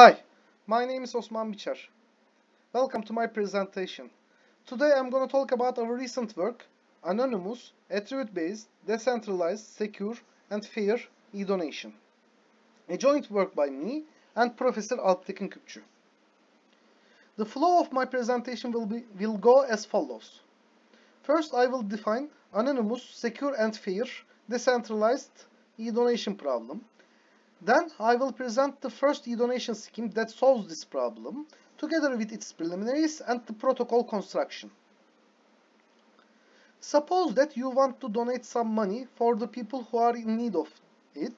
Hi, my name is Osman Biçer. Welcome to my presentation. Today I'm going to talk about our recent work, Anonymous, Attribute-Based, Decentralized, Secure and Fair e-Donation. A joint work by me and Professor Alptekin Küpçü. The flow of my presentation will, be, will go as follows. First, I will define anonymous, secure and fair, decentralized e-donation problem. Then I will present the first e-donation scheme that solves this problem, together with its preliminaries and the protocol construction. Suppose that you want to donate some money for the people who are in need of it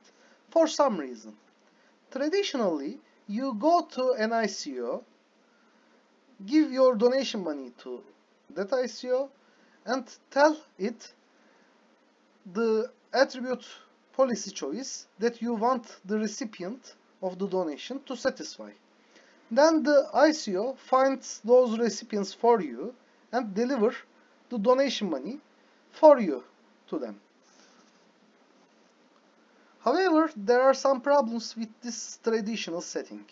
for some reason. Traditionally, you go to an ICO, give your donation money to that ICO, and tell it the attribute policy choice that you want the recipient of the donation to satisfy. Then the ICO finds those recipients for you and deliver the donation money for you to them. However, there are some problems with this traditional setting.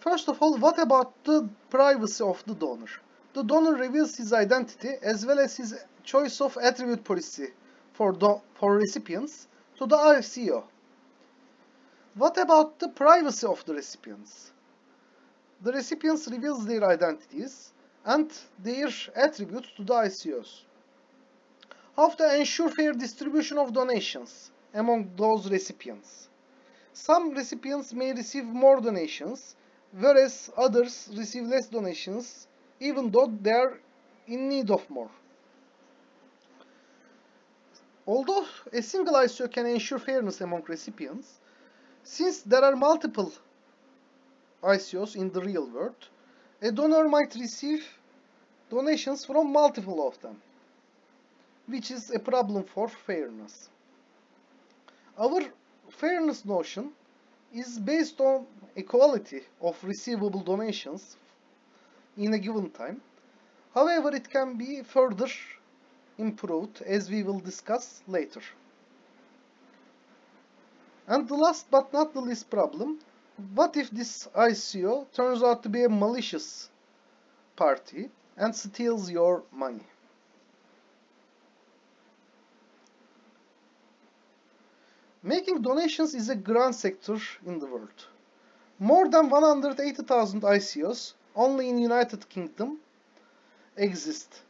First of all, what about the privacy of the donor? The donor reveals his identity as well as his choice of attribute policy for, the, for recipients to the ICO. What about the privacy of the recipients? The recipients reveals their identities and their attributes to the ICOs. How to ensure fair distribution of donations among those recipients? Some recipients may receive more donations, whereas others receive less donations, even though they are in need of more. Although a single ICO can ensure fairness among recipients, since there are multiple ICOs in the real world, a donor might receive donations from multiple of them, which is a problem for fairness. Our fairness notion is based on equality of receivable donations in a given time. However, it can be further improved as we will discuss later. And the last but not the least problem, what if this ICO turns out to be a malicious party and steals your money? Making donations is a grand sector in the world. More than 180,000 ICOs only in United Kingdom exist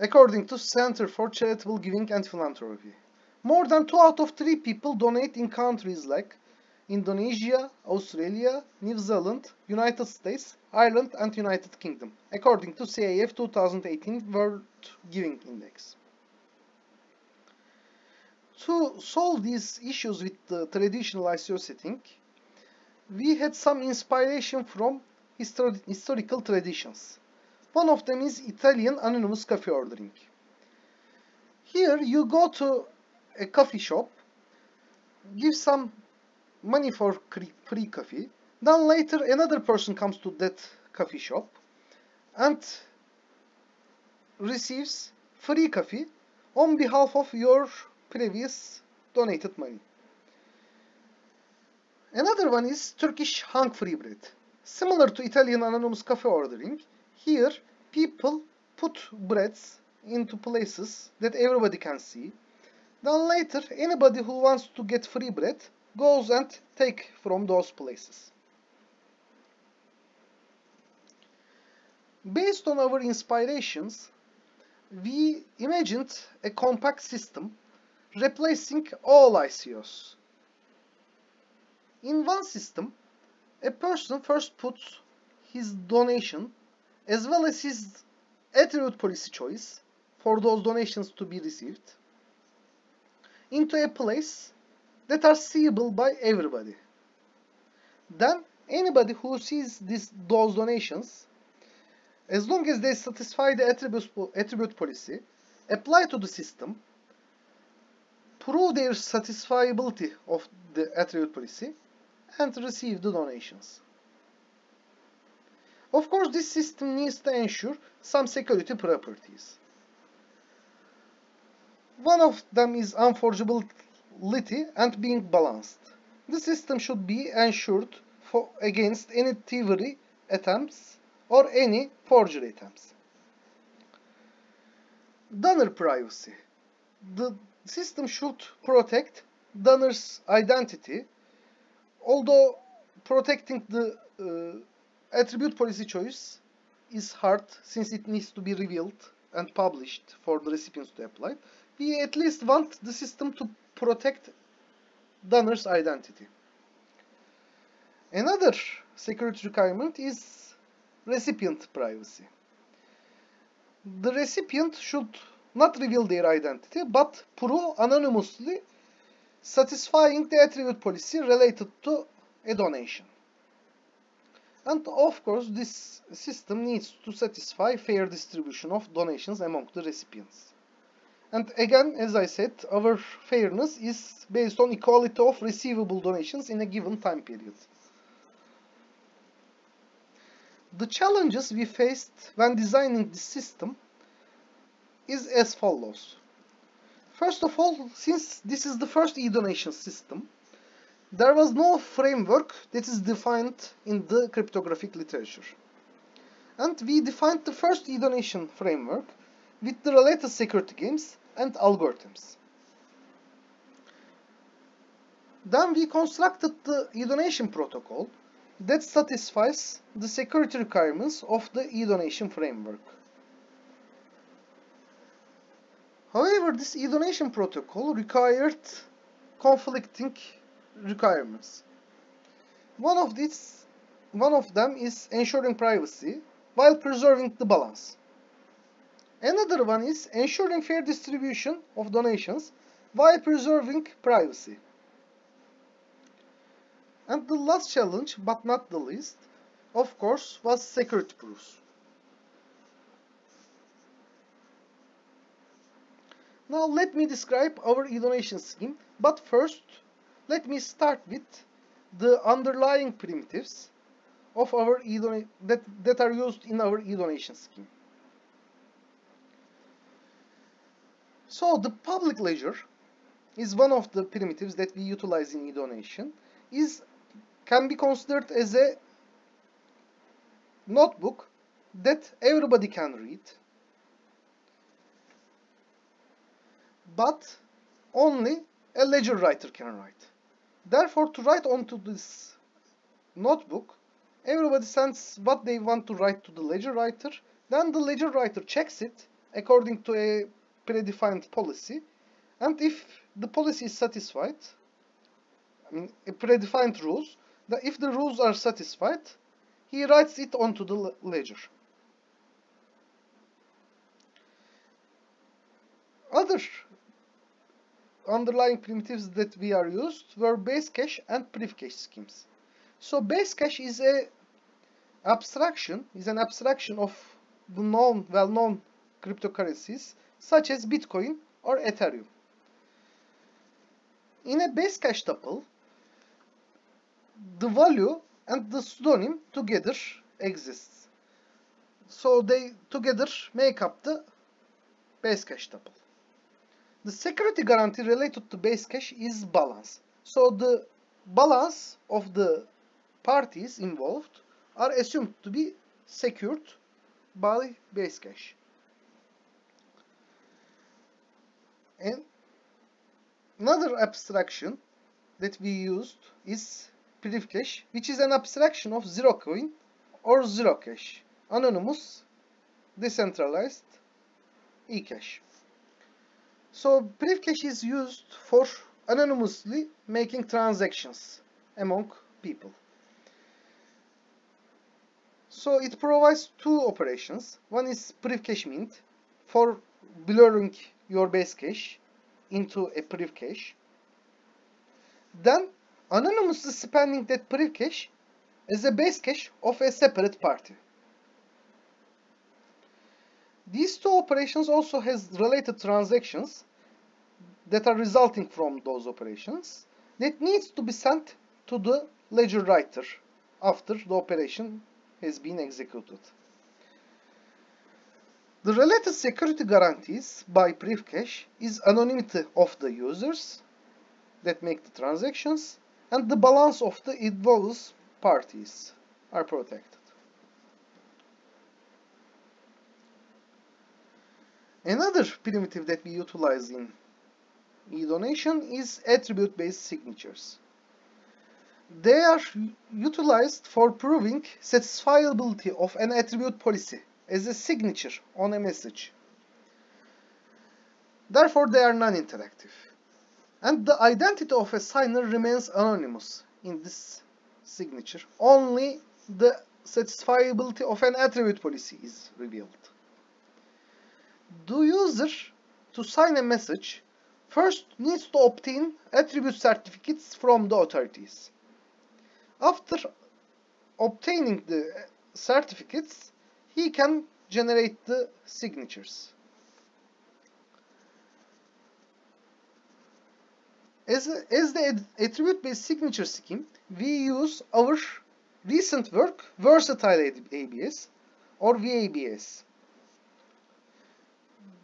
according to Center for Charitable Giving and Philanthropy. More than 2 out of 3 people donate in countries like Indonesia, Australia, New Zealand, United States, Ireland and United Kingdom, according to CAF 2018 World Giving Index. To solve these issues with the traditional ICO setting, we had some inspiration from histori historical traditions. One of them is Italian anonymous coffee ordering. Here you go to a coffee shop, give some money for free coffee, then later another person comes to that coffee shop and receives free coffee on behalf of your previous donated money. Another one is Turkish hung free bread. Similar to Italian anonymous coffee ordering, here, people put breads into places that everybody can see. Then later, anybody who wants to get free bread goes and take from those places. Based on our inspirations, we imagined a compact system replacing all ICOs. In one system, a person first puts his donation as well as his attribute policy choice for those donations to be received into a place that are seeable by everybody. Then anybody who sees this, those donations, as long as they satisfy the attribute, attribute policy, apply to the system, prove their satisfiability of the attribute policy, and receive the donations. Of course, this system needs to ensure some security properties. One of them is unforgeability and being balanced. The system should be ensured for, against any thievery attempts or any forgery attempts. Donor privacy. The system should protect donor's identity, although protecting the uh, attribute policy choice is hard since it needs to be revealed and published for the recipients to apply. We at least want the system to protect donor's identity. Another security requirement is recipient privacy. The recipient should not reveal their identity but prove anonymously satisfying the attribute policy related to a donation. And of course, this system needs to satisfy fair distribution of donations among the recipients. And again, as I said, our fairness is based on equality of receivable donations in a given time period. The challenges we faced when designing this system is as follows. First of all, since this is the first e-donation system, there was no framework that is defined in the cryptographic literature. And we defined the first e-donation framework with the related security games and algorithms. Then we constructed the e-donation protocol that satisfies the security requirements of the e-donation framework. However, this e-donation protocol required conflicting requirements. One of these, one of them is ensuring privacy while preserving the balance. Another one is ensuring fair distribution of donations while preserving privacy. And the last challenge, but not the least, of course, was security proofs. Now let me describe our e-donation scheme, but first let me start with the underlying primitives of our e that, that are used in our e-donation scheme. So the public ledger is one of the primitives that we utilize in e-donation is can be considered as a notebook that everybody can read but only a ledger writer can write. Therefore, to write onto this notebook, everybody sends what they want to write to the ledger writer. Then the ledger writer checks it according to a predefined policy. And if the policy is satisfied, I mean, a predefined rules, that if the rules are satisfied, he writes it onto the ledger. Other underlying primitives that we are used were base cash and Privcash schemes. So base cash is a abstraction, is an abstraction of the known, well-known cryptocurrencies such as Bitcoin or Ethereum. In a base cash tuple, the value and the pseudonym together exists. So they together make up the base cash tuple. The security guarantee related to base cash is balance. So the balance of the parties involved are assumed to be secured by base cash. And another abstraction that we used is Privcash, which is an abstraction of Zerocoin or Zerocash, anonymous, decentralized e-cash. So Privcash is used for anonymously making transactions among people. So it provides two operations. One is Privcash mint for blurring your base cash into a Privcash. Then anonymously spending that Privcash as a base cash of a separate party. These two operations also has related transactions that are resulting from those operations that needs to be sent to the ledger writer after the operation has been executed. The related security guarantees by Privcash is anonymity of the users that make the transactions and the balance of the involved parties are protected. Another primitive that we utilize in e-donation is attribute-based signatures. They are utilized for proving satisfiability of an attribute policy as a signature on a message. Therefore, they are non-interactive. And the identity of a signer remains anonymous in this signature. Only the satisfiability of an attribute policy is revealed. The user to sign a message first needs to obtain attribute certificates from the authorities. After obtaining the certificates, he can generate the signatures. As, as the attribute-based signature scheme, we use our recent work, Versatile ABS or VABS.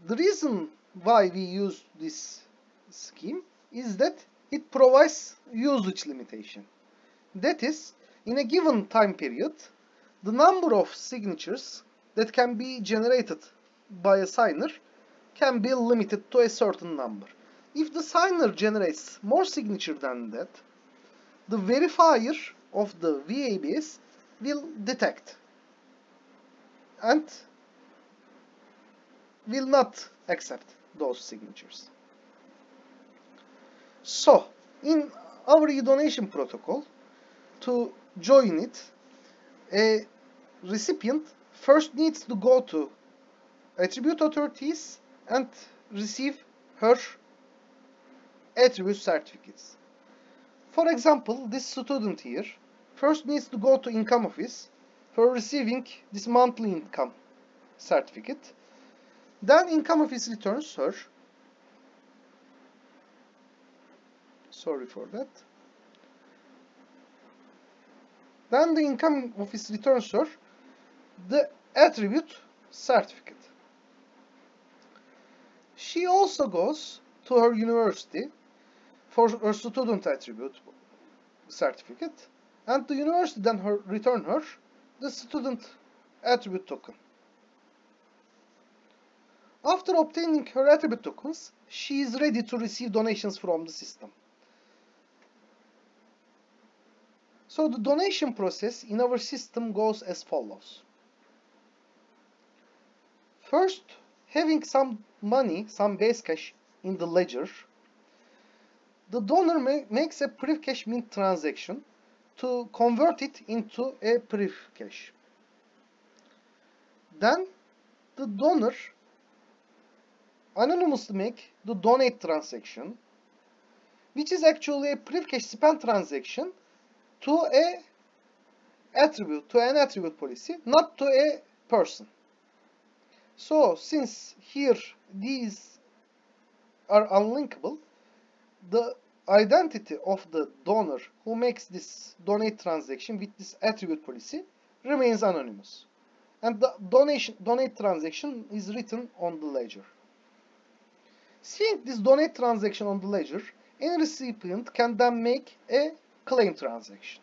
The reason why we use this scheme is that it provides usage limitation. That is, in a given time period, the number of signatures that can be generated by a signer can be limited to a certain number. If the signer generates more signature than that, the verifier of the VABS will detect and will not accept those signatures. So, in our e-donation protocol, to join it, a recipient first needs to go to attribute authorities and receive her attribute certificates. For example, this student here first needs to go to income office for receiving this monthly income certificate. Then income of his returns her. Sorry for that. Then the income of his returns her the attribute certificate. She also goes to her university for her student attribute certificate and the university then her, return her the student attribute token. After obtaining her attribute tokens, she is ready to receive donations from the system. So the donation process in our system goes as follows. First, having some money, some base cash in the ledger, the donor ma makes a cash mint transaction to convert it into a cash. Then the donor anonymously make the donate transaction, which is actually a cash spend transaction to a attribute, to an attribute policy, not to a person. So since here these are unlinkable, the identity of the donor who makes this donate transaction with this attribute policy remains anonymous. And the donation donate transaction is written on the ledger. Seeing this donate transaction on the ledger, any recipient can then make a claim transaction,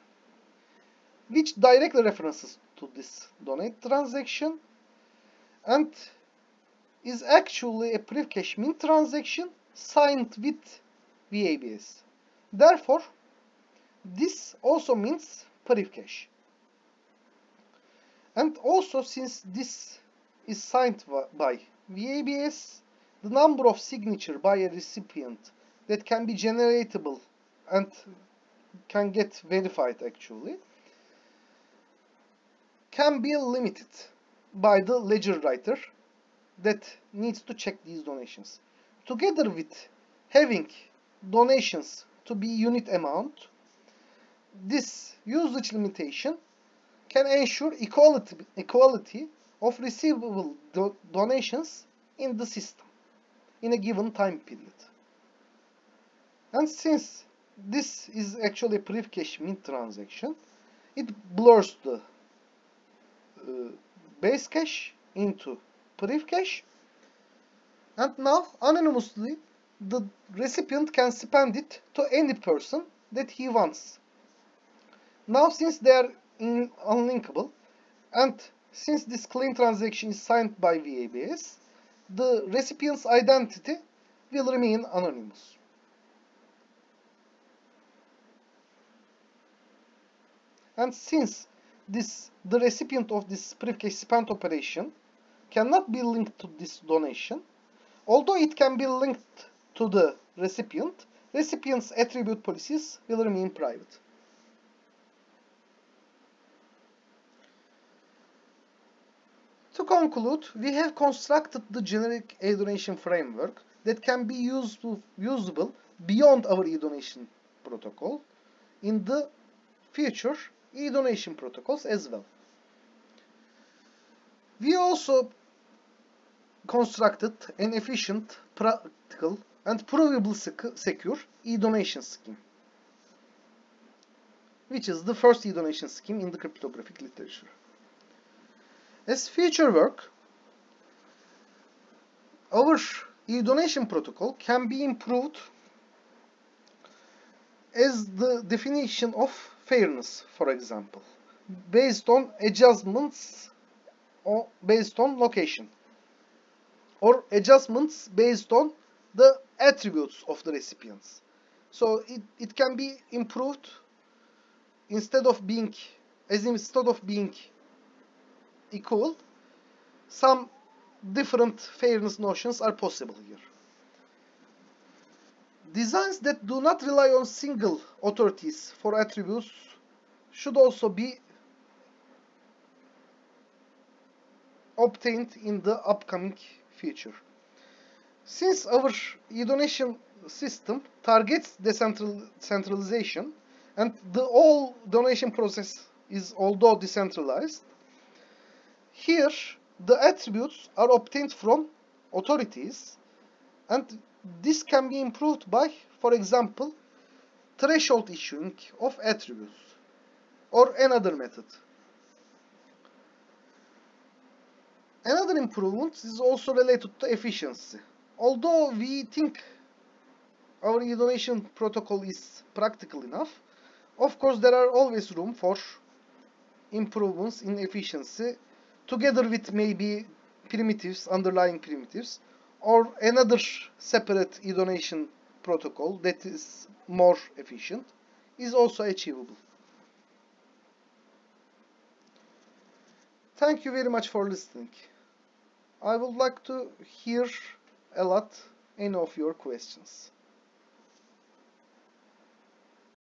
which directly references to this donate transaction and is actually a Privcash mint transaction signed with VABS. Therefore, this also means Privcash. And also since this is signed by VABS, the number of signature by a recipient that can be generatable and can get verified actually can be limited by the ledger writer that needs to check these donations. Together with having donations to be unit amount, this usage limitation can ensure equality, equality of receivable do donations in the system in a given time period. And since this is actually a Privcash mint transaction. It blurs the uh, base cash into Privcash. And now, anonymously, the recipient can spend it to any person that he wants. Now since they are in unlinkable and since this claim transaction is signed by VABS, the recipient's identity will remain anonymous. And since this the recipient of this Privcash spent operation cannot be linked to this donation, although it can be linked to the recipient, recipient's attribute policies will remain private. To conclude, we have constructed the generic e-donation framework that can be useful, usable beyond our e-donation protocol in the future e-donation protocols as well. We also constructed an efficient, practical, and provably secure e-donation scheme, which is the first e-donation scheme in the cryptographic literature. As future work, our e-donation protocol can be improved as the definition of fairness, for example, based on adjustments or based on location or adjustments based on the attributes of the recipients. So it, it can be improved instead of being as instead of being equal some different fairness notions are possible here. Designs that do not rely on single authorities for attributes should also be obtained in the upcoming future. Since our e-donation system targets decentralization and the whole donation process is although decentralized, here the attributes are obtained from authorities and this can be improved by, for example, threshold issuing of attributes or another method. Another improvement is also related to efficiency. Although we think our e-donation protocol is practical enough, of course there are always room for improvements in efficiency together with maybe primitives, underlying primitives, or another separate e-donation protocol that is more efficient is also achievable. Thank you very much for listening. I would like to hear a lot any of your questions.